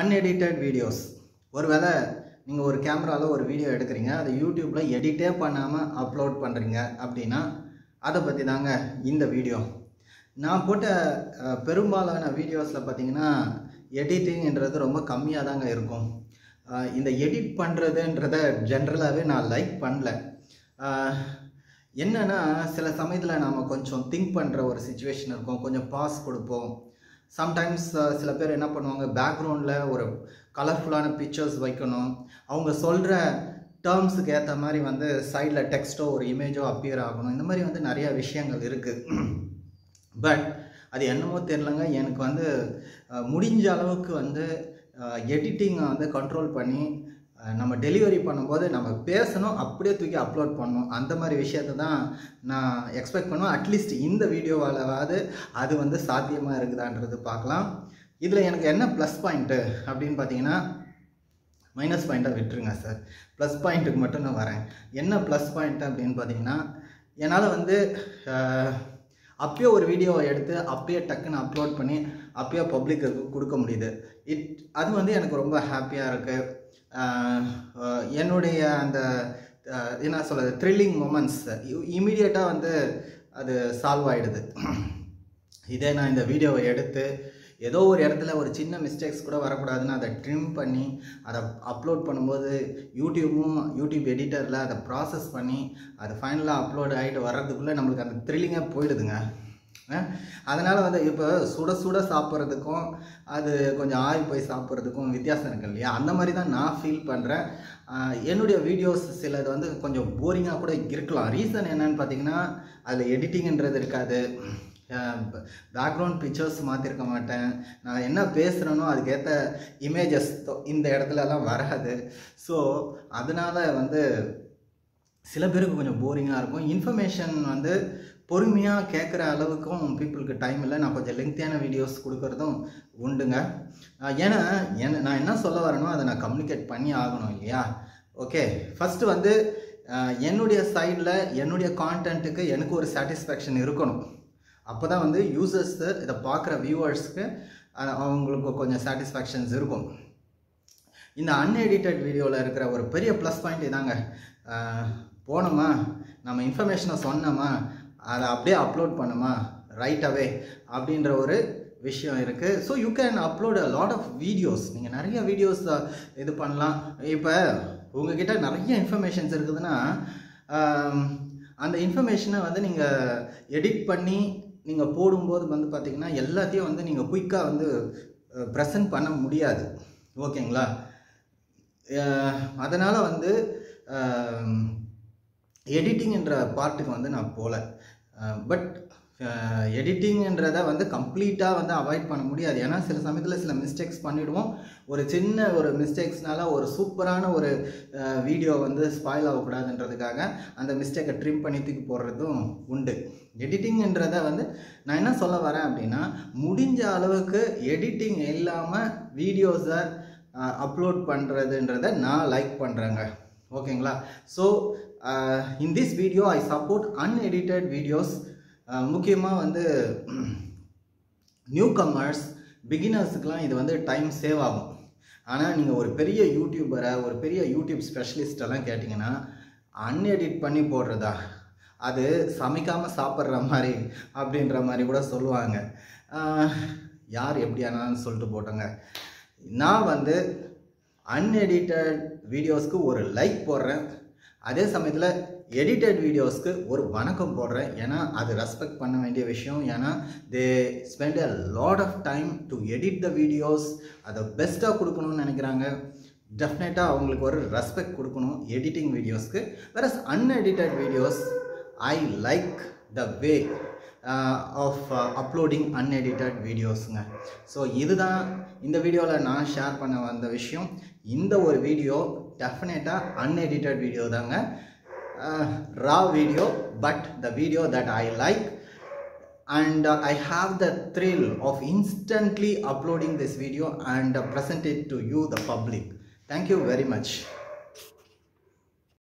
Unedited videos ஒருவேளை நீங்கள் ஒரு கேமராவில் ஒரு வீடியோ எடுக்கிறீங்க அதை யூடியூப்பில் எடிட்டே பண்ணாமல் அப்லோட் பண்ணுறீங்க அப்படின்னா அதை பற்றி தாங்க இந்த வீடியோ நான் போட்ட பெரும்பாலான வீடியோஸில் பார்த்தீங்கன்னா எடிட்டிங்ன்றது ரொம்ப கம்மியாக தாங்க இருக்கும். இந்த எடிட் பண்ணுறதுன்றத ஜென்ரலாகவே நான் லைக் பண்ணல. என்னென்னா சில சமயத்தில் நாம் கொஞ்சம் திங்க் பண்ணுற ஒரு சுச்சுவேஷன் இருக்கும் கொஞ்சம் பாஸ் கொடுப்போம். சம்டைம்ஸ் uh, சில பேர் என்ன பண்ணுவாங்க பேக்ரவுண்டில் ஒரு கலர்ஃபுல்லான பிக்சர்ஸ் வைக்கணும். அவங்க சொல்கிற டேர்ம்ஸுக்கு ஏற்ற மாதிரி வந்து சைடில் டெக்ஸ்ட்டோ ஒரு இமேஜோ அப்பியர் ஆகணும். இந்த மாதிரி வந்து நிறையா விஷயங்கள் இருக்குது பட் அது என்னமோ தெரிலங்க எனக்கு வந்து முடிஞ்ச அளவுக்கு வந்து எடிட்டிங்கை வந்து கண்ட்ரோல் பண்ணி நம்ம டெலிவரி பண்ணும்போது நம்ம பேசணும் அப்படியே தூக்கி அப்லோட் பண்ணணும். அந்த மாதிரி விஷயத்த தான் நான் எக்ஸ்பெக்ட் பண்ணுவேன். அட்லீஸ்ட் இந்த வீடியோவாலாவது அது வந்து சாத்தியமாக இருக்குதான்றது பார்க்கலாம். இதில் எனக்கு என்ன ப்ளஸ் பாயிண்ட்டு அப்படின்னு பார்த்தீங்கன்னா மைனஸ் பாயிண்ட்டை விட்டுருங்க சார் ப்ளஸ் பாயிண்ட்டுக்கு மட்டும் நான் வரேன். என்ன ப்ளஸ் பாயிண்ட் அப்படின்னு பார்த்தீங்கன்னா என்னால் வந்து அப்பயே ஒரு வீடியோவை எடுத்து அப்பயே டக்குன்னு அப்லோட் பண்ணி அப்பயே பப்ளிக்கு கொடுக்க முடியுது. இட் அது வந்து எனக்கு ரொம்ப ஹாப்பியாக இருக்குது என்னுடைய அந்த என்ன சொல்கிறது த்ரில்லிங் மூமெண்ட்ஸ் இமீடியட்டாக வந்து அது சால்வ் ஆகிடுது இதே நான் இந்த வீடியோவை எடுத்து ஏதோ ஒரு இடத்துல ஒரு சின்ன மிஸ்டேக்ஸ் கூட வரக்கூடாதுன்னு அதை ட்ரிம் பண்ணி அதை அப்லோட் பண்ணும்போது யூடியூப்பும் யூடியூப் எடிட்டரில் அதை ப்ராசஸ் பண்ணி அது ஃபைனலாக அப்லோட் ஆகிட்டு வர்றதுக்குள்ளே நம்மளுக்கு அந்த த்ரில்லிங்காக போயிடுதுங்க. அதனால் வந்து இப்போ சுட சுட சாப்பிட்றதுக்கும் அது கொஞ்சம் ஆறி போய் சாப்பிட்றதுக்கும் வித்தியாசம் இருக்கு இல்லையா? அந்த மாதிரி தான் நான் ஃபீல் பண்ணுறேன் என்னுடைய வீடியோஸ் சிலது வந்து கொஞ்சம் போரிங்காக கூட இருக்கலாம். ரீசன் என்னன்னு பார்த்தீங்கன்னா அதில் எடிட்டிங்ன்றது இருக்காது. பேக்ரவுண்ட் பிக்சர்ஸ் மாற்றிருக்க மாட்டேன். நான் என்ன பேசுகிறேனோ அதுக்கேற்ற இமேஜஸ் இந்த இடத்துலலாம் வராது. ஸோ அதனால் வந்து சில பேருக்கு கொஞ்சம் போரிங்காக இருக்கும். இன்ஃபர்மேஷன் வந்து பொறுமையாக கேட்குற அளவுக்கும் பீப்புளுக்கு டைம் இல்லை. நான் கொஞ்சம் லெங்க்தியான வீடியோஸ் கொடுக்குறதும் உண்டுங்க. ஏன்னா என்ன நான் என்ன சொல்ல வரேனோ அதை நான் கம்யூனிகேட் பண்ணி ஆகணும் இல்லையா? ஓகே ஃபஸ்ட்டு வந்து என்னுடைய சைடில் என்னுடைய கான்டென்ட்டுக்கு எனக்கு ஒரு சாட்டிஸ்ஃபேக்ஷன் இருக்கணும். அப்போ தான் வந்து யூசர்ஸு இதை பார்க்குற வியூவர்ஸ்க்கு அவங்களுக்கு கொஞ்சம் சாட்டிஸ்ஃபேக்ஷன்ஸ் இருக்கும். இந்த அன்எடிட்டட் வீடியோவில் இருக்கிற ஒரு பெரிய ப்ளஸ் பாயிண்ட் இதாங்க. போனோமா? நம்ம இன்ஃபர்மேஷனை சொன்னோமா? அதை அப்படியே அப்லோட் பண்ணுமா? ரைட் அவே அப்படின்ற ஒரு விஷயம் இருக்குது so you can upload a lot of videos நீங்கள் நிறைய வீடியோஸ் இது பண்ணலாம். இப்போ உங்ககிட்ட நிறைய இன்ஃபர்மேஷன்ஸ் இருக்குதுன்னா அந்த இன்ஃபர்மேஷனை வந்து நீங்கள் எடிட் பண்ணி நீங்கள் போடும்போது வந்து பார்த்திங்கன்னா எல்லாத்தையும் வந்து நீங்கள் குயிக்காக வந்து ப்ரெசன்ட் பண்ண முடியாது. ஓகேங்களா? அதனால் வந்து எடிட்டிங்ன்ற பார்ட்டுக்கு வந்து நான் போகல பட் எடிட்டிங்கன்றதை வந்து கம்ப்ளீட்டாக வந்து அவாய்ட் பண்ண முடியாது. ஏன்னா சில சமயத்தில் சில மிஸ்டேக்ஸ் பண்ணிவிடுவோம் ஒரு சின்ன ஒரு மிஸ்டேக்ஸ்னால ஒரு சூப்பரான ஒரு வீடியோ வந்து ஸ்பாயில் ஆகக்கூடாதுன்றதுக்காக அந்த மிஸ்டேக்கை ட்ரிம் பண்ணி தூக்கி போடுறதும் உண்டு. எடிட்டிங்கன்றதை வந்து நான் என்ன சொல்ல வரேன் அப்படின்னா முடிஞ்ச அளவுக்கு எடிட்டிங் இல்லாமல் வீடியோஸை அப்லோட் பண்ணுறதுன்றதை நான் லைக் பண்ணுறேங்க ஓகேங்களா? So in this video I support unedited videos முக்கியமாக வந்து நியூ கமர்ஸ் பிகினர்ஸுக்கெலாம் இது வந்து டைம் சேவ் ஆகும். ஆனால் நீங்கள் ஒரு பெரிய யூடியூபரை ஒரு பெரிய யூடியூப் ஸ்பெஷலிஸ்டெல்லாம் கேட்டிங்கன்னா அன்எடிட் பண்ணி போடுறதா? அது சமைக்காமல் சாப்பிட்ற மாதிரி அப்படின்ற மாதிரி கூட சொல்லுவாங்க. யார் எப்படி ஆனாலும் சொல்லிட்டு போட்டோங்க. நான் வந்து அன்எடிட்டட் வீடியோஸ்க்கு ஒரு லைக் போடுறேன். அதே சமயத்தில் எடிட்டட் வீடியோஸ்க்கு ஒரு வணக்கம் போடுறேன். ஏன்னா அது ரெஸ்பெக்ட் பண்ண வேண்டிய விஷயம். ஏன்னா they spend a lot of time to edit the videos அதை பெஸ்ட்டாக கொடுக்கணும்னு நினைக்கிறாங்க. டெஃபினட்டாக அவங்களுக்கு ஒரு ரெஸ்பெக்ட் கொடுக்கணும் எடிட்டிங் வீடியோஸ்க்கு வேற unedited videos I like the way of uploading unedited வீடியோஸுங்க so இதுதான் இந்த வீடியோவில் நான் ஷேர் பண்ண வந்த விஷயம். இந்த ஒரு வீடியோ டெஃபினட்டாக அன்எடிட்டட் வீடியோ தாங்க raw video but the video that I like and uh, I have the thrill of instantly uploading this video and uh, present it to you, the public. Thank you very much.